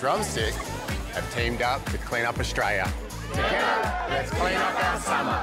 Drumstick have teamed up to clean up Australia. Together, let's clean up our summer.